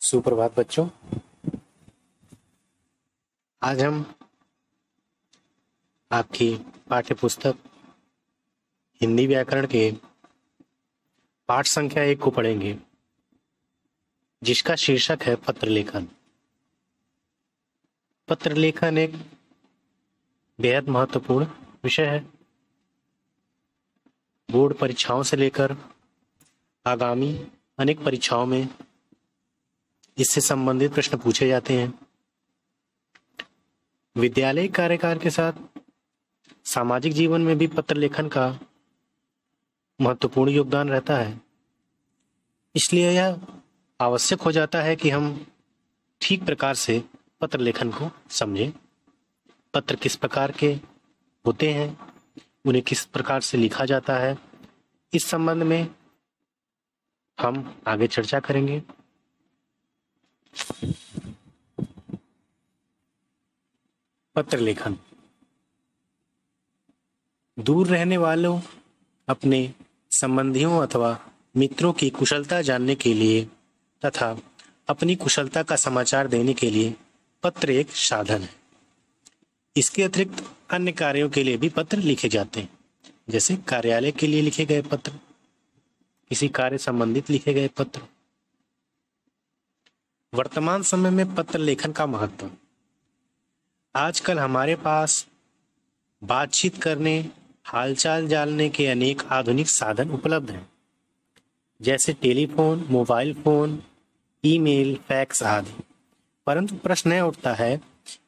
सुप्रभात बच्चों। आज हम आपकी पाठ्य पुस्तक हिंदी व्याकरण के पाठ संख्या एक को पढ़ेंगे, जिसका शीर्षक है पत्र लेखन पत्र लेखन एक बेहद महत्वपूर्ण विषय है। बोर्ड परीक्षाओं से लेकर आगामी अनेक परीक्षाओं में इससे संबंधित प्रश्न पूछे जाते हैं। विद्यालय कार्यकाल के साथ सामाजिक जीवन में भी पत्र लेखन का महत्वपूर्ण योगदान रहता है। इसलिए यह आवश्यक हो जाता है कि हम ठीक प्रकार से पत्र लेखन को समझें। पत्र किस प्रकार के होते हैं, उन्हें किस प्रकार से लिखा जाता है, इस संबंध में हम आगे चर्चा करेंगे। पत्र लेखन दूर रहने वालों, अपने संबंधियों अथवा मित्रों की कुशलता जानने के लिए तथा अपनी कुशलता का समाचार देने के लिए पत्र एक साधन है। इसके अतिरिक्त अन्य कार्यों के लिए भी पत्र लिखे जाते हैं, जैसे कार्यालय के लिए लिखे गए पत्र, किसी कार्य संबंधित लिखे गए पत्र वर्तमान समय में पत्र लेखन का महत्व। आजकल हमारे पास बातचीत करने, हालचाल जानने के अनेक आधुनिक साधन उपलब्ध हैं। जैसे telephone, mobile phone, email, fax आदि। परंतु प्रश्न यह उठता है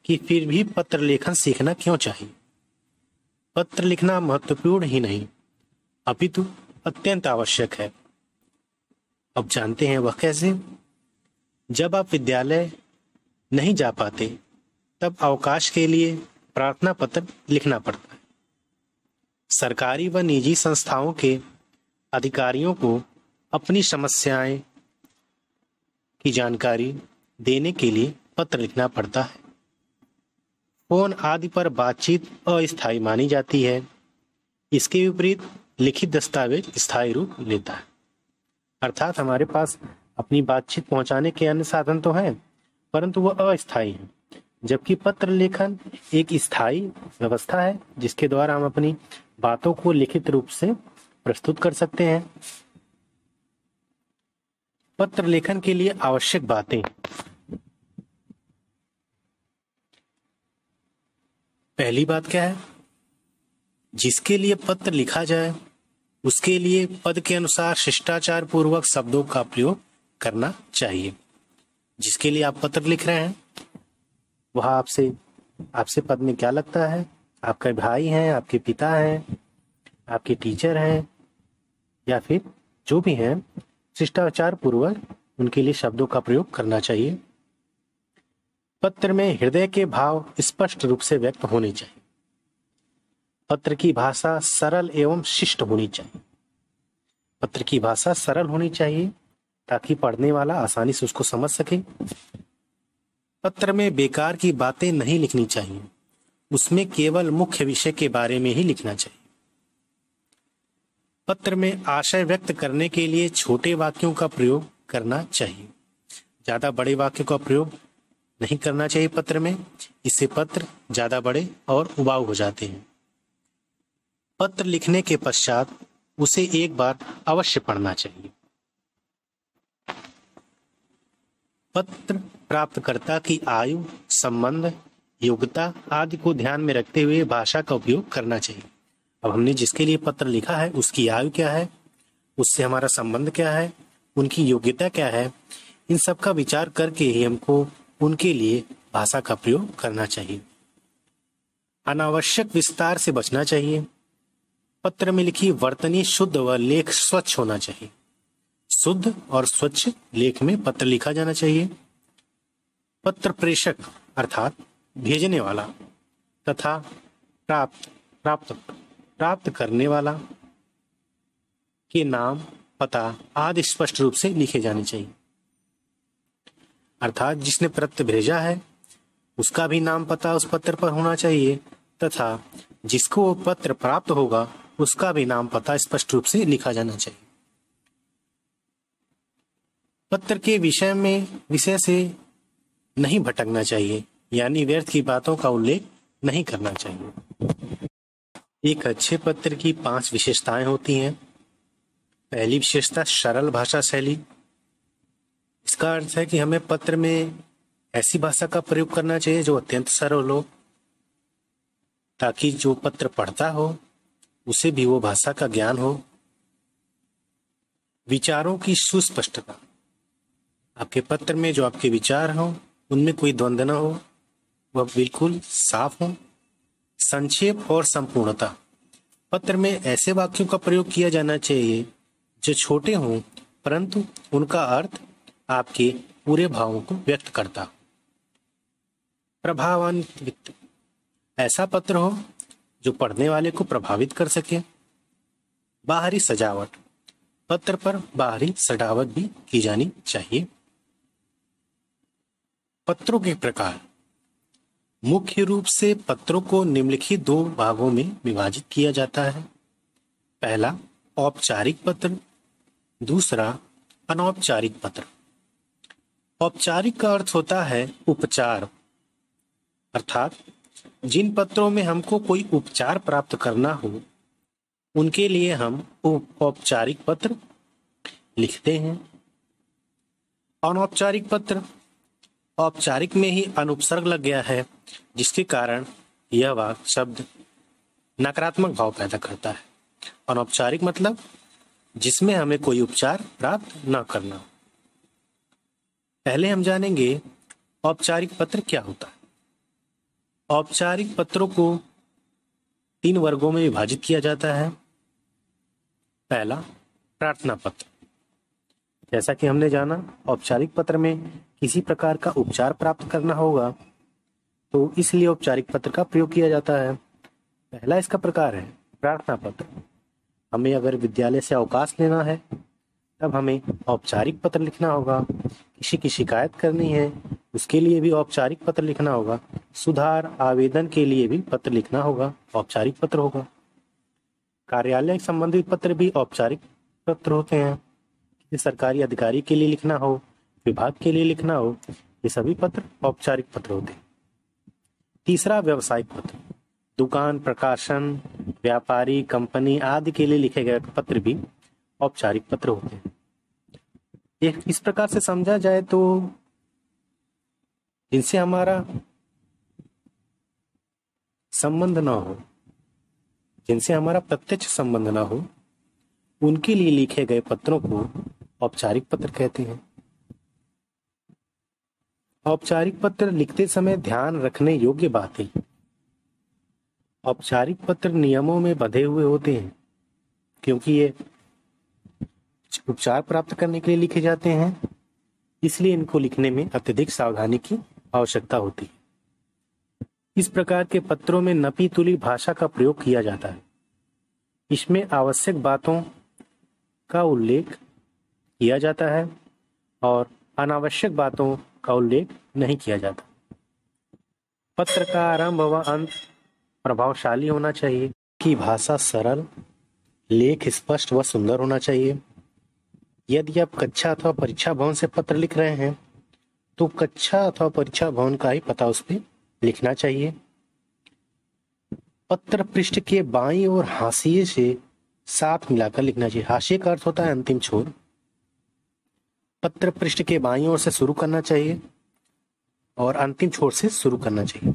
कि फिर भी पत्र लेखन सीखना क्यों चाहिए? पत्र लिखना महत्वपूर्ण ही नहीं, अपितु अत्यंत आवश्यक है। अब जानते हैं वह कैसे? जब आप विद्यालय नहीं जा पाते, तब अवकाश के लिए प्रार्थना पत्र लिखना पड़ता है। सरकारी व निजी संस्थाओं के अधिकारियों को अपनी समस्याएँ की जानकारी देने के लिए पत्र लिखना पड़ता है। फ़ोन आदि पर बातचीत अस्थायी मानी जाती है। इसके विपरीत लिखित दस्तावेज़ स्थायी रूप लेता है। अर्थात हमारे पास अपनी बातचीत पहुँचाने के अन्य साधन तो हैं, परंतु वह अस्थायी है। जबकि पत्र लेखन एक स्थायी व्यवस्था है, जिसके द्वारा हम अपनी बातों को लिखित रूप से प्रस्तुत कर सकते हैं। पत्र लेखन के लिए आवश्यक बातें। पहली बात क्या है? जिसके लिए पत्र लिखा जाए, उसके लिए पद के अनुसार शिष्टाचार पूर्वक शब्दों का प्रयोग करना चाहिए। जिसके लिए आप पत्र लिख रहे हैं, वह आपसे आपसे पद में क्या लगता है? आपका भाई हैं, आपके पिता हैं, आपके टीचर हैं, या फिर जो भी हैं शिष्टाचार पूर्वक उनके लिए शब्दों का प्रयोग करना चाहिए। पत्र में हृदय के भाव स्पष्ट रूप से व्यक्त होने चाहिए। पत्र की भाषा सरल एवं शिष्ट होनी चाहिए। पत्र की भाषा सरल होनी चाहिए। ताकि पढ़ने वाला आसानी से उसको समझ सके। पत्र में बेकार की बातें नहीं लिखनी चाहिए। उसमें केवल मुख्य विषय के बारे में ही लिखना चाहिए। पत्र में आशय व्यक्त करने के लिए छोटे वाक्यों का प्रयोग करना चाहिए। ज़्यादा बड़े वाक्यों का प्रयोग नहीं करना चाहिए पत्र में। इससे पत्र ज़्यादा बड़े और उबाऊ हो जाते हैं। पत्र लिखने के पश्चात उसे एक बार अवश्य पढ़ना चाहिए। पत्र प्राप्तकर्ता की आयु, संबंध, योग्यता आदि को ध्यान में रखते हुए भाषा का उपयोग करना चाहिए। अब हमने जिसके लिए पत्र लिखा है, उसकी आयु क्या है, उससे हमारा संबंध क्या है, उनकी योग्यता क्या है, इन सब का विचार करके ही हमको उनके लिए भाषा का प्रयोग करना चाहिए। अनावश्यक विस्तार से बचना चाहिए। पत्र में लिखी वर्तनी शुद्ध व लेख स्वच्छ होना चाहिए। शुद्ध और स्वच्छ लेख में पत्र लिखा जाना चाहिए। पत्र प्रेषक, अर्थात भेजने वाला तथा प्राप्त प्राप्त प्राप्त करने वाला के नाम, पता आदि स्पष्ट रूप से लिखे जाने चाहिए। अर्थात जिसने पत्र भेजा है, उसका भी नाम, पता उस पत्र पर होना चाहिए तथा जिसको वो पत्र प्राप्त होगा, उसका भी नाम, पता स्पष्ट रूप से लिखा जाना चाहिए। पत्र के विषय में, विषय से नहीं भटकना चाहिए। यानी व्यर्थ की बातों का उल्लेख नहीं करना चाहिए। एक अच्छे पत्र की पाँच विशेषताएँ होती हैं। पहली विशेषता, सरल भाषा शैली। इसका अर्थ है कि हमें पत्र में ऐसी भाषा का प्रयोग करना चाहिए जो अत्यंत सरल हो, ताकि जो पत्र पढ़ता हो, उसे भी वो भाषा का ज्ञान हो। विचारों की सुस्पष्टता। आपके पत्र में जो आपके विचार हो, उनमें कोई द्वंद्व न हो। वह बिल्कुल साफ़ हो, संक्षेप और संपूर्णता। पत्र में ऐसे वाक्यों का प्रयोग किया जाना चाहिए, जो छोटे हों, परंतु उनका अर्थ आपके पूरे भावों को व्यक्त करता। प्रभावान्वित। ऐसा पत्र हो, जो पढ़ने वाले को प्रभावित कर सके। बाहरी सजावट। पत्र पर बाहरी सजावट भी की जानी चाहिए। पत्रों के प्रकार। मुख्य रूप से पत्रों को निम्नलिखित दो भागों में विभाजित किया जाता है। पहला, औपचारिक पत्र। दूसरा, अनौपचारिक पत्र। औपचारिक का अर्थ होता है उपचार। अर्थात, जिन पत्रों में हमको कोई उपचार प्राप्त करना हो, उनके लिए हम औपचारिक पत्र लिखते हैं। अनौपचारिक पत्र औपचारिक में ही अनुपसर्ग लग गया है, जिसके कारण यह वाक शब्द नकारात्मक भाव पैदा करता है। अनौपचारिक मतलब जिसमें हमें कोई उपचार प्राप्त न करना। पहले हम जानेंगे औपचारिक पत्र क्या होता है। औपचारिक पत्रों को तीन वर्गों में विभाजित किया जाता है। पहला प्रार्थना पत्र। जैसा कि हमने जाना, औपचारिक पत्र में किसी प्रकार का उपचार प्राप्त करना होगा तो इसलिए औपचारिक पत्र का प्रयोग किया जाता है। पहला इसका प्रकार है, प्रार्थना पत्र। हमें अगर विद्यालय से अवकाश लेना है, तब हमें औपचारिक पत्र लिखना होगा। किसी की शिकायत करनी है, उसके लिए भी औपचारिक पत्र लिखना होगा। सुधार आवेदन के लिए भी पत्र लिखना होगा, औपचारिक पत्र होगा। कार्यालय संबंधित पत्र भी औपचारिक पत्र होते हैं। किसी सरकारी अधिकारी के लिए लिखना हो विभाग के लिए लिखना हो, ये सभी पत्र औपचारिक पत्र होते तीसरा, व्यवसायिक पत्र। दुकान, प्रकाशन, व्यापारी, कंपनी आदि के लिए लिखे गए पत्र भी औपचारिक पत्र होते हैं। इस प्रकार से समझा जाए तो जिनसे हमारा संबंध ना हो, जिनसे हमारा प्रत्यक्ष संबंध ना हो, उनके लिए लिखे गए पत्रों को औपचारिक पत्र कहते हैं। औपचारिक पत्र लिखते समय ध्यान रखने योग्य बात। औपचारिक पत्र नियमों में बंधे हुए होते हैं, क्योंकि ये उपचार प्राप्त करने के लिए लिखे जाते हैं, इसलिए इनको लिखने में अत्यधिक सावधानी की आवश्यकता होती है। इस प्रकार के पत्रों में नपी तुली भाषा का प्रयोग किया जाता है। इसमें आवश्यक बातों का उल्लेख किया जाता है और अनावश्यक बातों का उल्लेख नहीं किया जाता। पत्र का आरंभ व अंत, प्रभावशाली होना चाहिए। की भाषा सरल, लेख स्पष्ट व सुंदर होना चाहिए। यदि आप कक्षा अथवा परीक्षा भवन से पत्र लिख रहे हैं तो कक्षा अथवा परीक्षा भवन का ही पता उस पर लिखना चाहिए। पत्र पृष्ठ के बाई और हाशिए से साथ मिलाकर लिखना चाहिए। हाशिए का अर्थ होता है अंतिम छोर। पत्र पृष्ठ के बाई ओर से शुरू करना चाहिए और अंतिम छोर से शुरू करना चाहिए।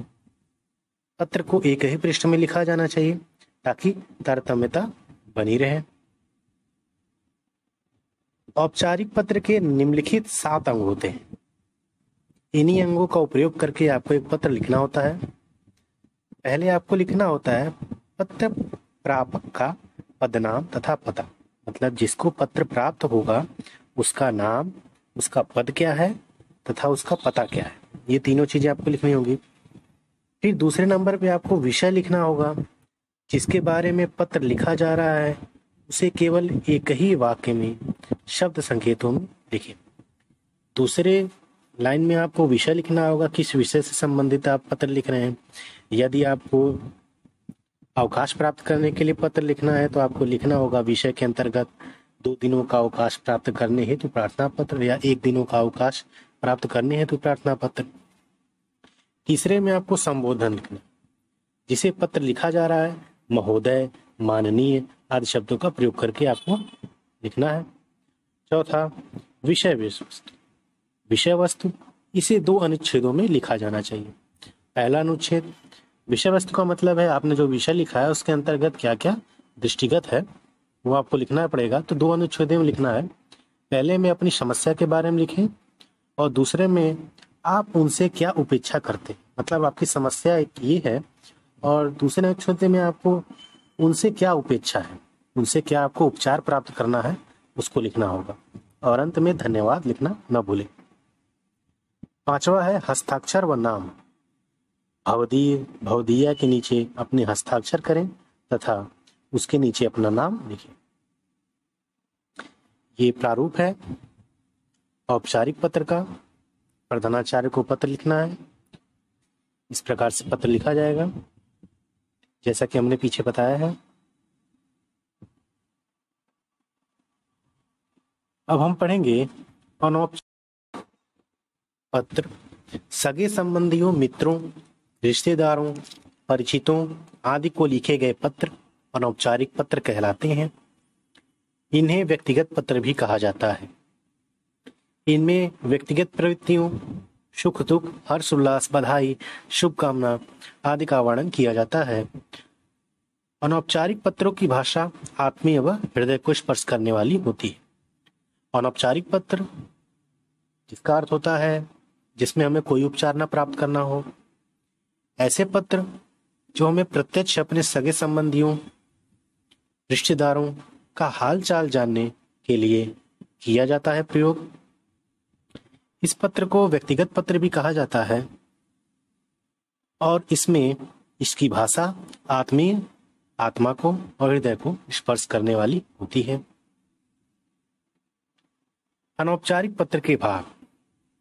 पत्र को एक ही पृष्ठ में लिखा जाना चाहिए ताकि तारतम्यता बनी रहे। औपचारिक पत्र के निम्नलिखित सात अंग होते हैं। इन्हीं अंगों का उपयोग करके आपको एक पत्र लिखना होता है। पहले आपको लिखना होता है पत्र प्रापक का पदनाम तथा पता मतलब जिसको पत्र प्राप्त होगा उसका नाम, उसका पद क्या है तथा उसका पता क्या है? ये तीनों चीज़ें आपको लिखनी होगी। फिर दूसरे नंबर पे आपको विषय लिखना होगा, जिसके बारे में पत्र लिखा जा रहा है, उसे केवल एक ही वाक्य में शब्द संकेतों में लिखें दूसरे लाइन में आपको विषय लिखना होगा, किस विषय से संबंधित आप पत्र लिख रहे हैं। यदि आपको अवकाश प्राप्त करने के लिए पत्र लिखना है तो आपको लिखना होगा विषय के अंतर्गत दो दिनों का अवकाश प्राप्त करने हेतु प्रार्थना पत्र या एक दिनों का अवकाश प्राप्त करने हेतु प्रार्थना पत्र। तीसरे में आपको संबोधन लिखना जिसे पत्र लिखा जा रहा है, महोदय, माननीय आदि शब्दों का प्रयोग करके आपको लिखना है। चौथा, विषय वस्तु विषय वस्तु, इसे दो अनुच्छेदों में लिखा जाना चाहिए। पहला अनुच्छेद, विषय वस्तु का मतलब है आपने जो विषय लिखा है, उसके अंतर्गत क्या क्या दृष्टिगत है? वो आपको लिखना पड़ेगा। तो दो अनुच्छेदों में लिखना है। पहले में अपनी समस्या के बारे में लिखें और दूसरे में आप उनसे क्या उपेक्षा करते मतलब आपकी समस्या एक ये है और दूसरे अनुच्छेद में आपको उनसे क्या उपेक्षा है? उनसे क्या आपको उपचार प्राप्त करना है? उसको लिखना होगा। और अंत में धन्यवाद लिखना न भूले। पांचवा है हस्ताक्षर व नाम। भवदीय भवदीया के नीचे अपने हस्ताक्षर करें तथा उसके नीचे अपना नाम लिखें। ये प्रारूप है। औपचारिक पत्र का प्रधानाचार्य को पत्र लिखना है। इस प्रकार से पत्र लिखा जाएगा। जैसा कि हमने पीछे बताया है। अब हम पढ़ेंगे पत्र। सगे संबंधियों, मित्रों, रिश्तेदारों, परिचितों आदि को लिखे गए पत्र। अनौपचारिक पत्र कहलाते हैं। इन्हें व्यक्तिगत पत्र भी कहा जाता है। इनमें व्यक्तिगत प्रवृत्तियों, सुख दुख हर्ष उल्लास बधाई, शुभकामना आदि का वर्णन किया जाता है। अनौपचारिक पत्रों की भाषा आत्मीय व हृदय को स्पर्श करने वाली होती है। अनौपचारिक पत्र जिसका अर्थ होता है, जिसमें हमें कोई उपचार न प्राप्त करना हो। ऐसे पत्र जो हमें प्रत्यक्ष अपने सगे संबंधियों रिश्तेदारों का हाल चाल जानने के लिए किया जाता है प्रयोग। इस पत्र को व्यक्तिगत पत्र भी कहा जाता है। और इसमें इसकी भाषा आत्मीय, आत्मा को और हृदय को स्पर्श करने वाली होती है। अनौपचारिक पत्र के भाग।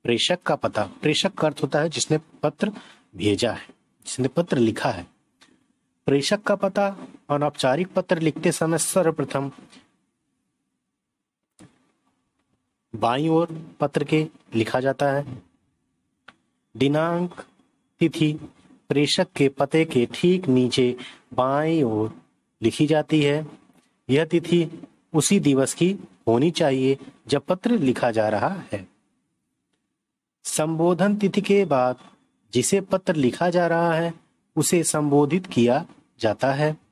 प्रेषक का पता। प्रेषक का अर्थ होता है जिसने पत्र भेजा है, जिसने पत्र लिखा है। प्रेषक का पता अनौपचारिक पत्र लिखते समय सर्वप्रथम बाई ओर पत्र के लिखा जाता है। दिनांक, तिथि, प्रेषक के पते के ठीक नीचे बाई ओर लिखी जाती है। यह तिथि उसी दिवस की होनी चाहिए जब पत्र लिखा जा रहा है। संबोधन तिथि के बाद जिसे पत्र लिखा जा रहा है, उसे संबोधित किया जाता है।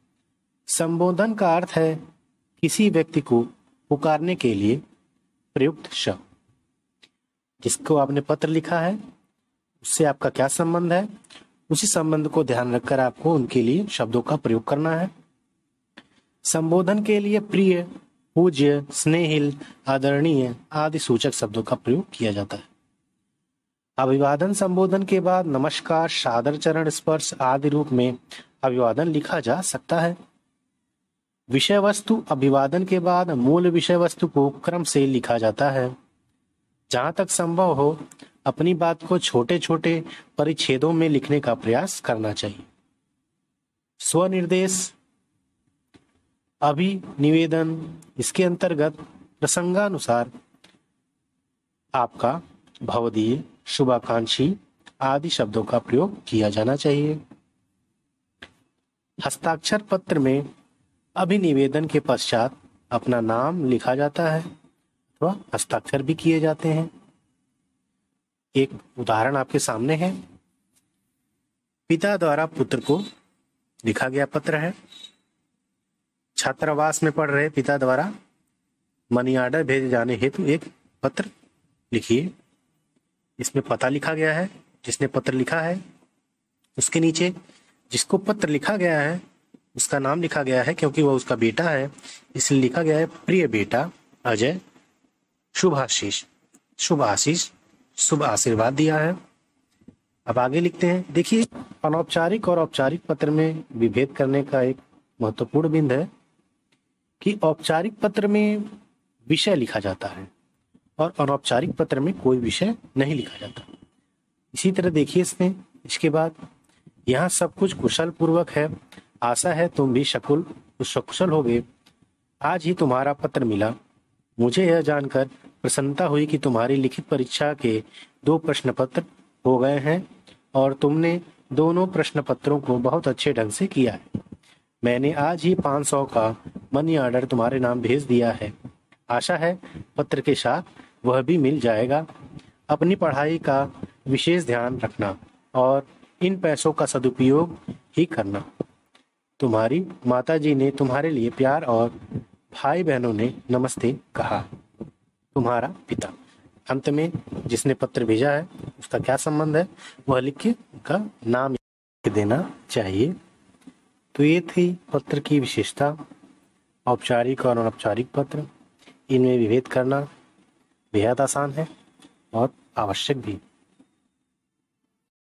संबोधन का अर्थ है किसी व्यक्ति को पुकारने के लिए प्रयुक्त शब्द। जिसको आपने पत्र लिखा है, उससे आपका क्या संबंध है? उसी संबंध को ध्यान रखकर आपको उनके लिए शब्दों का प्रयोग करना है। संबोधन के लिए प्रिय, पूज्य, स्नेहिल, आदरणीय आदि सूचक शब्दों का प्रयोग किया जाता है। अभिवादन संबोधन के बाद नमस्कार, सादर चरण स्पर्श आदि रूप में अभिवादन लिखा जा सकता है। विषय वस्तु अभिवादन के बाद मूल विषय वस्तु को क्रम से लिखा जाता है। जहाँ तक संभव हो, अपनी बात को छोटे छोटे परिच्छेदों में लिखने का प्रयास करना चाहिए। स्वनिर्देश अभी निवेदन इसके अंतर्गत प्रसंगानुसार आपका भवदीय, शुभाकांक्षी आदि शब्दों का प्रयोग किया जाना चाहिए। हस्ताक्षर पत्र में अभिनिवेदन के पश्चात अपना नाम लिखा जाता है अथवा हस्ताक्षर भी किए जाते हैं। एक उदाहरण आपके सामने है। पिता द्वारा पुत्र को लिखा गया पत्र है। छात्रावास में पढ़ रहे पिता द्वारा मनी ऑर्डर भेजे जाने हेतु एक पत्र लिखिए। इसमें पता लिखा गया है, जिसने पत्र लिखा है। उसके नीचे जिसको पत्र लिखा गया है उसका नाम लिखा गया है क्योंकि वह उसका बेटा है। इसलिए लिखा गया है, प्रिय बेटा, अजय, शुभ आशीष शुभ आशीष, शुभ आशीर्वाद दिया है। अब आगे लिखते हैं, देखिए, अनौपचारिक और औपचारिक पत्र में विभेद करने का एक महत्वपूर्ण बिंद है कि औपचारिक पत्र में विषय लिखा जाता है और अनौपचारिक पत्र में कोई विषय नहीं लिखा जाता। इसी तरह देखिए इसमें, इसके बाद, यहाँ सब कुछ कुशल पूर्वक है। आशा है तुम भी शकुल सकुशल हो गए। आज ही तुम्हारा पत्र मिला। मुझे यह जानकर प्रसन्नता हुई कि तुम्हारी लिखित परीक्षा के दो प्रश्न पत्र हो गए हैं और तुमने दोनों प्रश्न पत्रों को बहुत अच्छे ढंग से किया है। मैंने आज ही 500 का मनी ऑर्डर तुम्हारे नाम भेज दिया है। आशा है पत्र के साथ वह भी मिल जाएगा। अपनी पढ़ाई का विशेष ध्यान रखना और इन पैसों का सदुपयोग ही करना। तुम्हारी माताजी ने तुम्हारे लिए प्यार और भाई बहनों ने नमस्ते कहा। तुम्हारा पिता। अंत में जिसने पत्र भेजा है, उसका क्या संबंध है? वह लिख के उनका नाम देना चाहिए। तो ये थी पत्र की विशेषता। औपचारिक और अनौपचारिक पत्र। इनमें विभेद करना बेहद आसान है और आवश्यक भी।